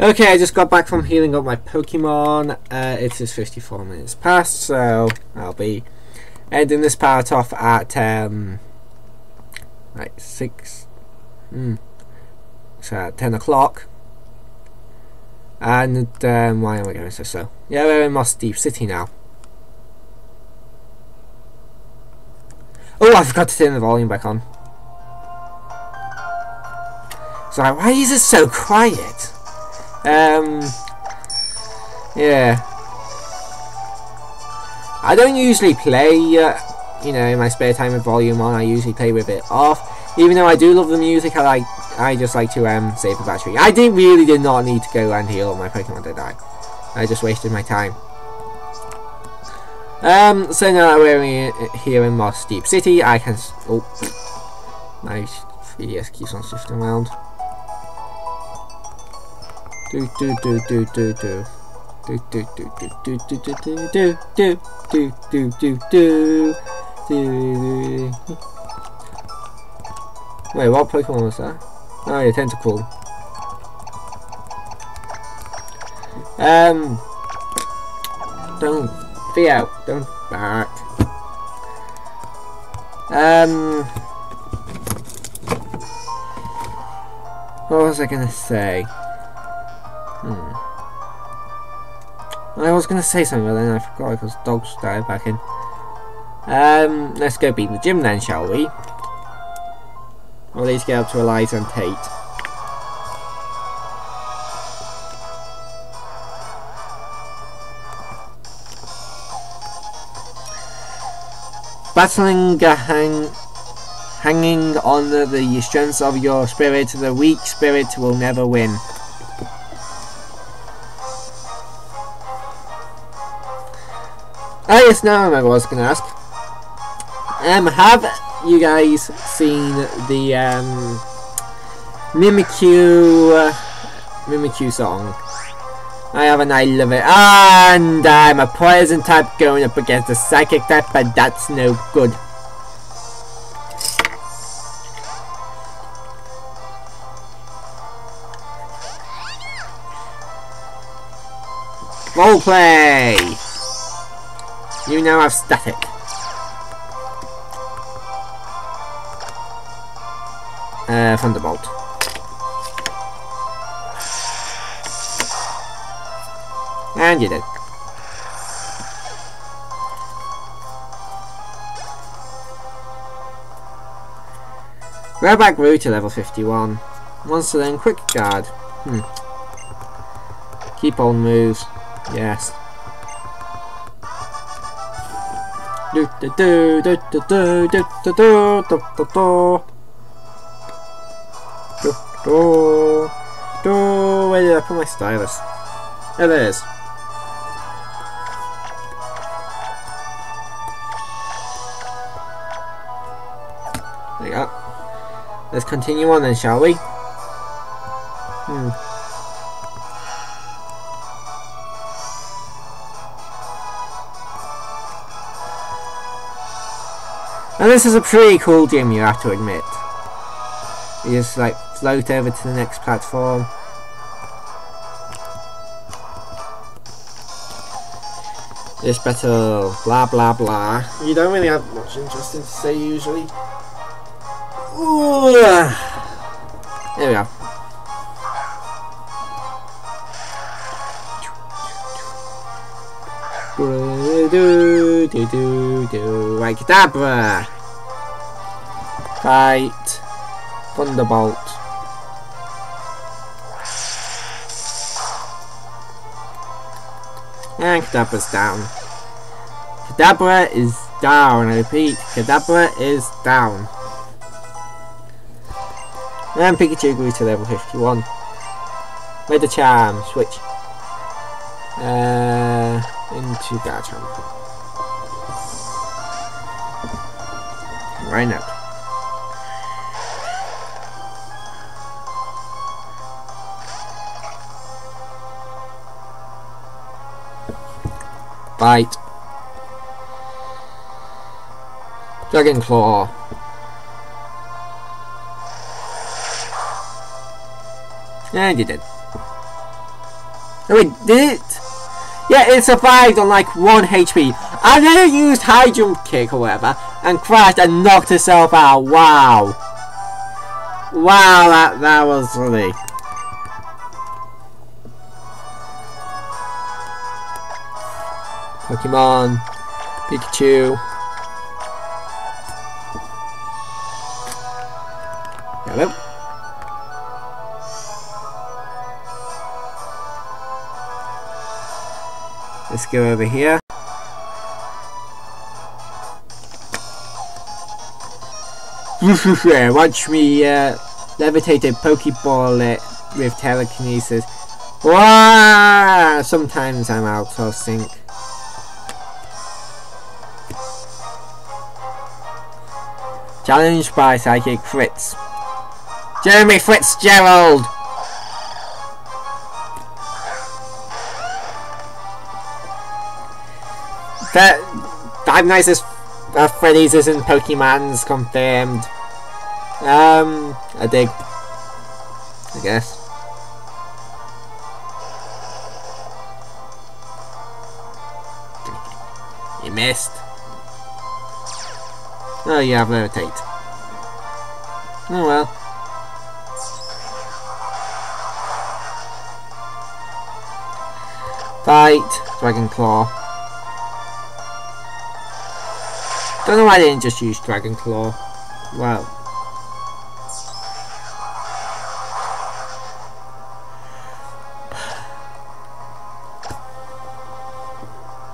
Okay, I just got back from healing up my Pokemon. Uh, it is 54 minutes past, so I'll be ending this part off at um, like 6, mm, so at 10 o'clock. And um, why am I going so slow? Yeah, we're in Mossdeep City now. Oh, I forgot to turn the volume back on. Sorry, why is it so quiet? Um, yeah. I don't usually play, uh, you know, in my spare time with volume on. I usually play with it off. Even though I do love the music, I like, I just like to um save the battery. I did really did not need to go and heal my Pokemon to die. I just wasted my time. Um, so now we're here in Mossdeep City. I can. Oh, my 3DS keeps on shifting around. Do do do do do do. Do do do do do do do do do do do do do do Wait, what Pokemon was that? Oh yeah, Tentacool. Um Don't Theo, don't bark. Um What was I gonna say? I was going to say something, but then I forgot because dogs started back in. Um, let's go beat the gym then, shall we? Or at least get up to Eliza and Tate. Battling hang, hanging on the, the strength of your spirit, the weak spirit will never win. Now I was to ask. Um, have you guys seen the um, Mimikyu, uh, Mimikyu song? I have and I love it. And I'm a poison type going up against a psychic type, but that's no good. Roleplay! You now have static. Uh, Thunderbolt. And you did. back Roo to level 51. Monster then quick guard. Hmm. Keep on moves. Yes. Where did I put my stylus? There it is. There you go. Let's continue on then, shall we? And this is a pretty cool gym, you have to admit. You just like float over to the next platform. This better blah blah blah. You don't really have much interesting to say usually. Ooh. There we go. Do do do do do like Kadabra. Fight. Thunderbolt. And Kadabra's down. Kadabra is down, I repeat, Kadabra is down. And Pikachu grew to level 51. With the charm, switch. Uh, into Garchomp. Right now. Bite. Dragon Claw. And you oh, did. Oh wait, did it? Yeah, it survived on like 1 HP. And then it used high jump kick or whatever and crashed and knocked itself out. Wow. Wow, that, that was funny. Pokemon, Pikachu. Hello. Let's go over here. Watch me uh, levitate a Pokeball with telekinesis. Sometimes I'm out of sync. Challenged by Psychic Fritz. Jeremy Fitzgerald! That at uh, Freddy's isn't Pokemon's confirmed. Um, I dig. I guess. You missed. Oh, you have levitate. Oh well. Fight, Dragon Claw. Don't know why they didn't just use Dragon Claw. Well.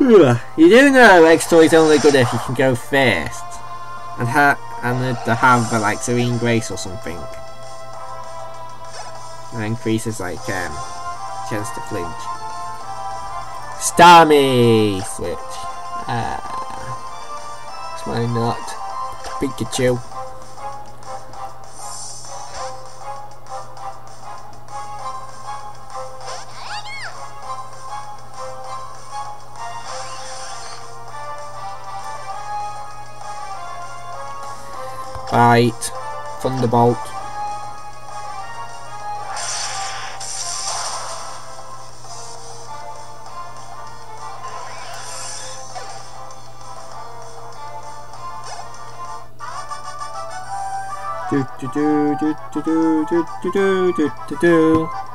You do know X-Toy is only good if you can go first. And, ha and to have like Serene Grace or something. That increases like um, chance to flinch. Starmie switch. Uh, why not? Pikachu. Fight. Thunderbolt. Do do do do do do do do do do do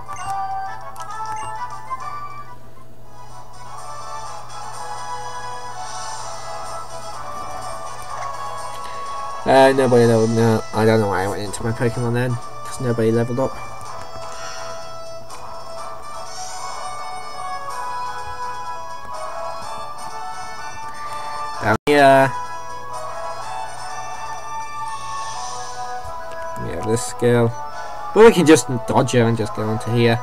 Uh, nobody leveled, no, I don't know why I went into my Pokemon then, because nobody leveled up. Down here. We have this skill. But we can just dodge her and just go onto here.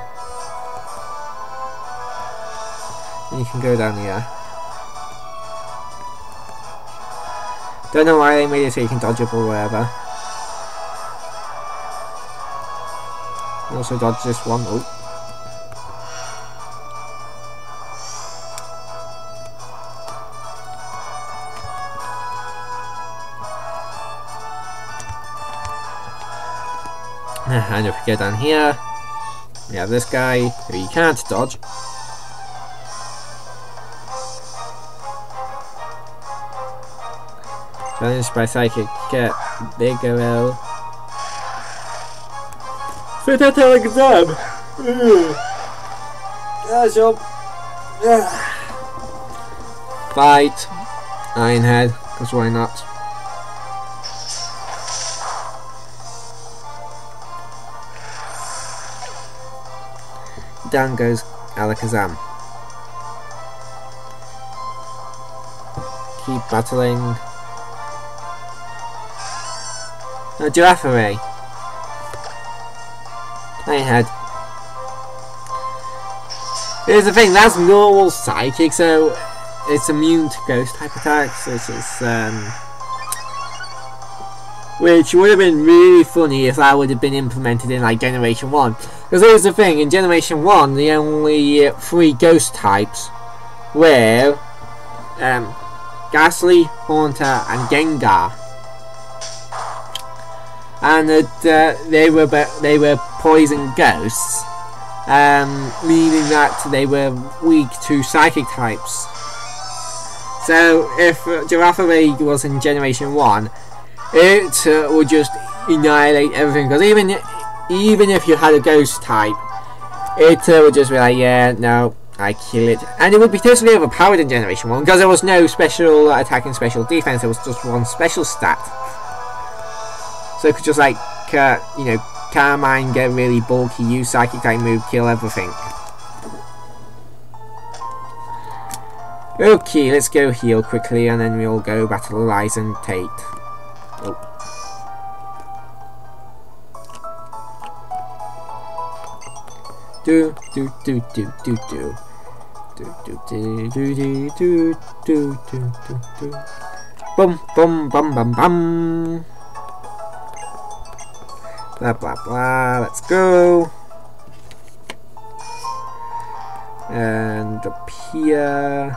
And you can go down here. Don't know why they made it so you can dodge up or whatever. Also dodge this one. Oh. And if we go down here, we have this guy who you can't dodge. Challenged by Psychic, get bigger L. Fit that exam! Yeah, jump! Fight! Ironhead, because why not? Down goes Alakazam. Keep battling. No, Girafarig. Ironhead. Here's the thing, that's normal psychic, so it's immune to ghost type attacks, which is, um, which would have been really funny if that would have been implemented in like Generation 1. Because here's the thing, in Generation 1 the only three ghost types were um, Gastly, Haunter and Gengar. And uh, they were they were poison ghosts um, meaning that they were weak to psychic types. So if uh, Girafarig was in Generation 1, it uh, would just annihilate everything, because even, even if you had a ghost type, it uh, would just be like, yeah, no, I kill it. And it would be totally overpowered in Generation 1, because there was no special attack and special defense, there was just one special stat. So it could just like, uh, you know, Calm Mind get really bulky, use Psychic type move, kill everything. Okay, let's go heal quickly and then we'll go battle Eliza and Tate. Oh. Do do do do do do do do do do do do do do do do Bum bum bum bum bum Blah blah blah. Let's go. And up here.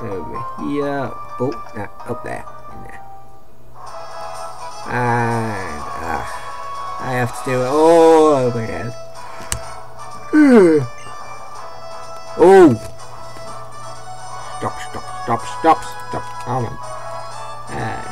Over here. Oh, no, up there. In there. And uh, I have to do it all over again. oh! Stop, stop, stop, stop, stop. Hold on. Uh,